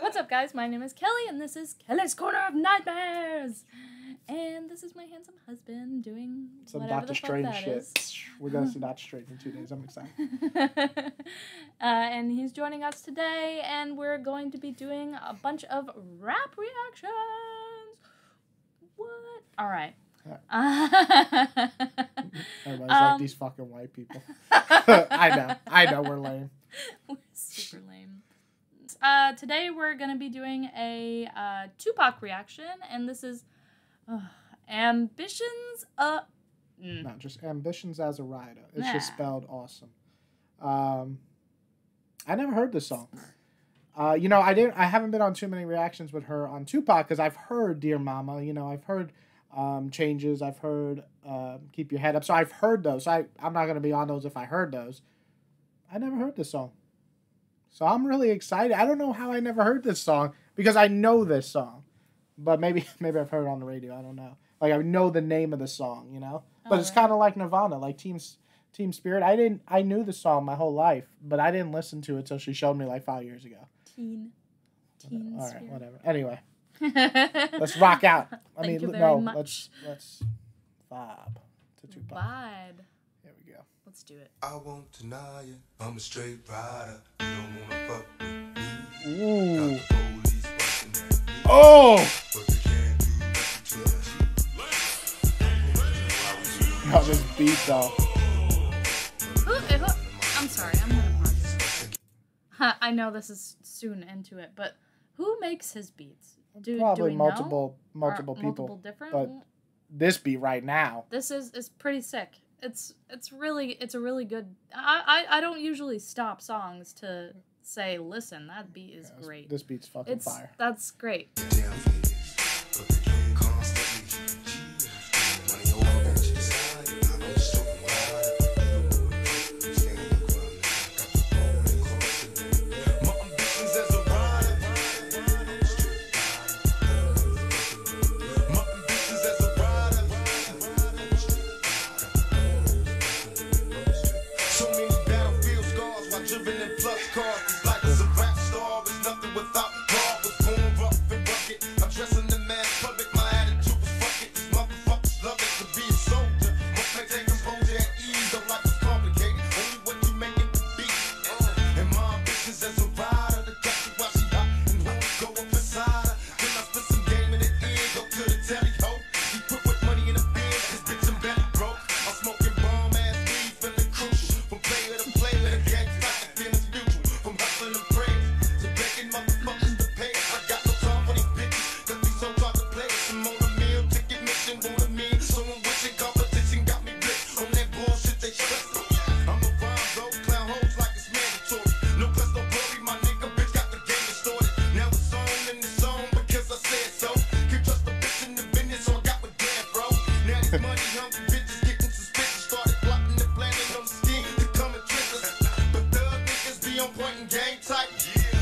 What's up, guys? My name is Kelly, and this is Kelly's Korner of Nightmares. And this is my handsome husband doing Some whatever Doctor the fuck Strange that shit. is. We're going to see Doctor Strange in two days. I'm excited. uh, and he's joining us today, and we're going to be doing a bunch of rap reactions. What? All right. Everybody's Um, like these fucking white people. I know. I know we're lame. we're super lame. Uh, today we're gonna be doing a uh, Tupac reaction, and this is uh, ambitions. Uh, mm. No, just ambitions as a rider. It's just spelled awesome. Um, I never heard this song. Uh, you know, I didn't. I haven't been on too many reactions with her on Tupac because I've heard "Dear Mama." You know, I've heard um, "Changes." I've heard um, "Keep Your Head Up." So I've heard those. I I'm not gonna be on those if I heard those. I never heard this song, so I'm really excited. I don't know how I never heard this song because I know this song, but maybe maybe I've heard it on the radio. I don't know. Like I know the name of the song, you know. But it's Alright. kind of like Nirvana, like Team Team Spirit. I didn't. I knew the song my whole life, but I didn't listen to it till she showed me like five years ago. Teen. Teen. All right, spirit. whatever. Anyway, let's rock out. I Thank mean, you very no, much. let's let's vibe to Tupac. Vibe. Here we go. Let's do it. I won't deny you. I'm a straight rider. You don't wanna fuck with me. Ooh. Got the police busting at me, Oh, but they can't do nothing to me. yo, this beat though. Who, who, I'm sorry, I'm gonna pause. Huh, I know this is soon into it, but who makes his beats? Do, do Probably we multiple know? Or multiple people. Multiple different. but- This beat right now. this is is pretty sick. It's it's really it's a really good. I I, I don't usually stop songs to say listen that beat is Yeah, great. This beat's fucking It's fire. that's great. Damn be on point and game tight.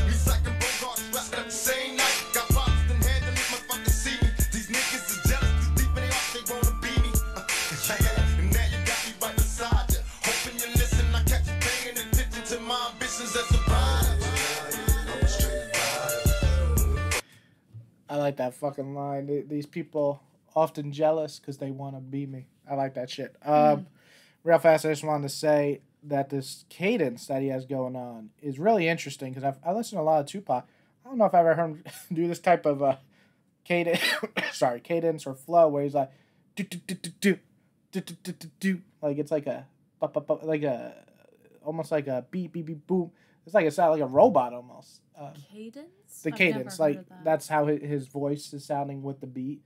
Recycling Bogarts, rapping at the same night. Got pops and head to make my fucking see me. These niggas is jealous, too deep in their heart, they wanna be me. Uh, yeah, and now you got me right beside you. Hoping you listen, I catch you paying attention to my ambitions as a rider. I'm a straight rider. I like that fucking line. These people often jealous because they want to be me. I like that shit. Um, real fast, I just wanted to say that this cadence that he has going on is really interesting because I've I listen to a lot of Tupac. I don't know if I've ever heard him do this type of uh, cadence. sorry, cadence or flow where he's like do do do do do do do do do do like it's like a bu- bu- bu- like a almost like a beep beep beep boom. It's like it's not like a robot almost. Um, Cadence. the I've cadence like that. that's how hi- his voice is sounding with the beat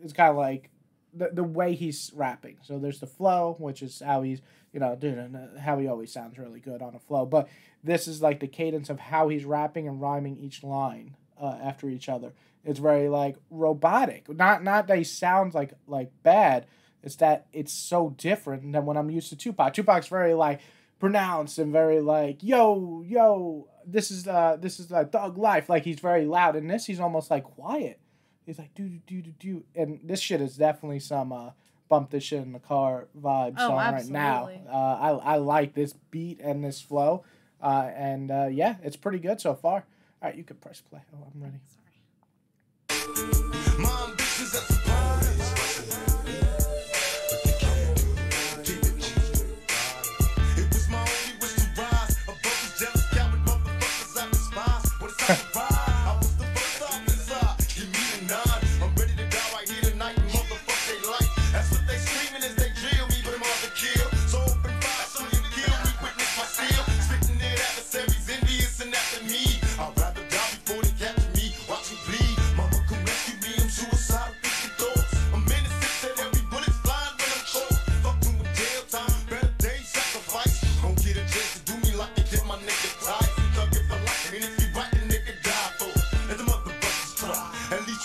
it's kind of like the, the way he's rapping. So there's the flow which is how he's you know doing how he always sounds really good on a flow. But this is like the cadence of how he's rapping and rhyming each line uh, after each other. It's very like robotic. Not not that he sounds like like bad. It's that it's so different than what i'm used to tupac. Tupac's very like pronounced and very like yo yo this is uh this is the thug life. Like he's very loud. In this he's almost like quiet He's like do do do do do, and this shit is definitely some uh, bump this shit in the car vibe Oh, song right now. Uh, I I like this beat and this flow, uh, and uh, yeah, it's pretty good so far. All right, you can press play. Oh, I'm ready. Sorry.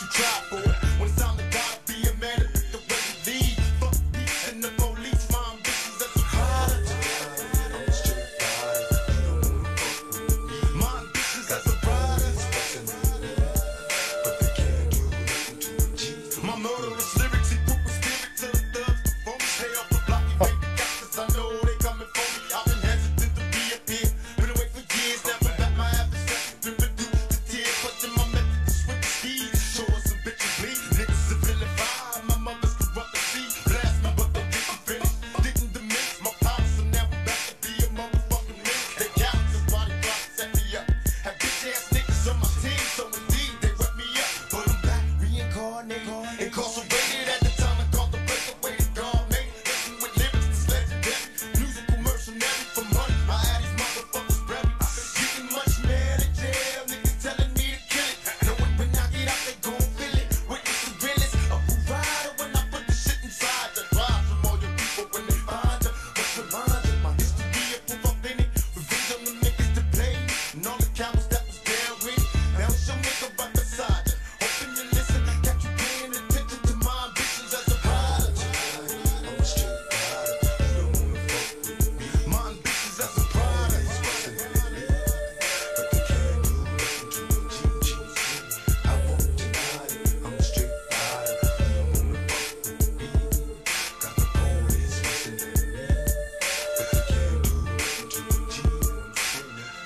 You try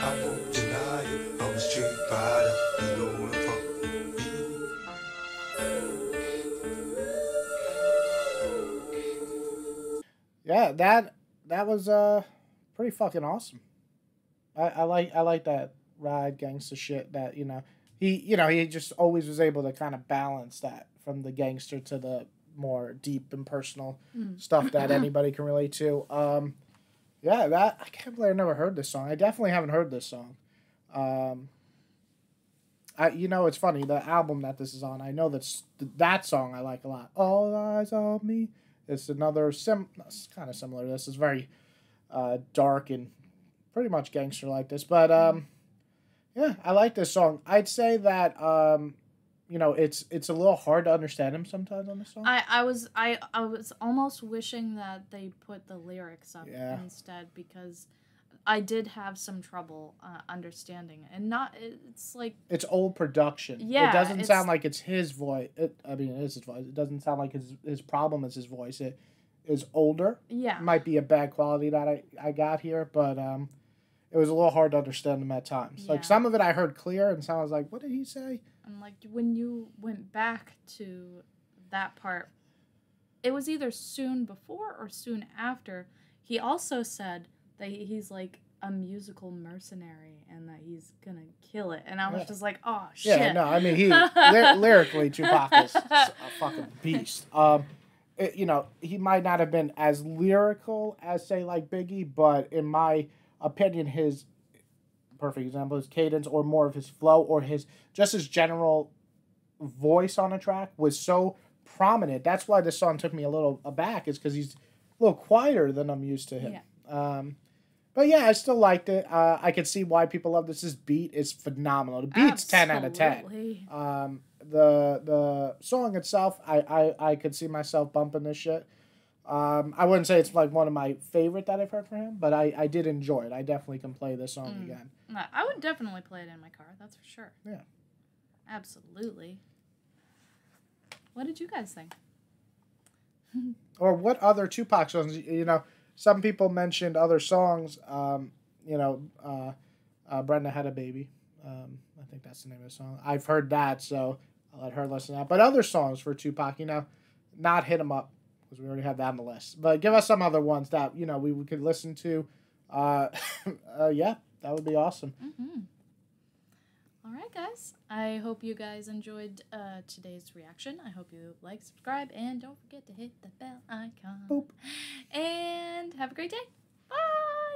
I won't deny it. I'm a straight rider, you don't wanna fuck with me. Yeah, that that was uh pretty fucking awesome. I, I like I like that ride gangster shit that you know he you know he just always was able to kind of balance that from the gangster to the more deep and personal stuff that anybody can relate to. Um, yeah, that I can't believe I never heard this song. I definitely haven't heard this song. Um, I you know it's funny the album that this is on. I know that's that song I like a lot. All eyes on me. It's another sim. It's kind of similar. This is very uh, dark and pretty much gangster like this. But um, yeah, I like this song. I'd say that um, you know it's it's a little hard to understand him sometimes on the song. I, I was I, I was almost wishing that they put the lyrics up Yeah. instead because I did have some trouble uh, understanding it. and not it's like it's old production. Yeah, it doesn't sound like it's his voice. It, I mean, it is his voice. It doesn't sound like his his problem is his voice. It is older. yeah Might be a bad quality that I I got here, but um, it was a little hard to understand him at times. Yeah. Like some of it I heard clear, and some I was like, "What did he say?" and like when you went back to that part it was either soon before or soon after he also said that he's like a musical mercenary and that he's gonna kill it and i was Yeah. just like oh shit Yeah, no, I mean he ly- lyrically Tupac is a fucking beast. Um, it- you know, he might not have been as lyrical as say like Biggie, but in my opinion, his perfect example is cadence or more of his flow or his just his general voice on a track was so prominent. That's why this song took me a little aback, is because he's a little quieter than I'm used to him. Um, but yeah, I still liked it. Uh, I could see why people love this. This beat is phenomenal. The beat's ten out of ten. Um, the the song itself, I, I I could see myself bumping this shit. Um, I wouldn't say it's like one of my favorite that I've heard from him, but I, I did enjoy it. I definitely can play this song Mm. again. I would definitely play it in my car. That's for sure. Yeah. Absolutely. what did you guys think? or what other Tupac songs? You know, some people mentioned other songs. Um, you know, uh, uh, Brenda had a baby. Um, I think that's the name of the song. I've heard that, so I'll let her listen to that. But other songs for Tupac, you know, not hit him up because we already had that on the list. But give us some other ones that you know we, we could listen to. Uh, uh, yeah, that would be awesome. Mm-hmm. All right, guys. I hope you guys enjoyed uh, today's reaction. I hope you like, subscribe, and don't forget to hit the bell icon. Boop. And have a great day. Bye.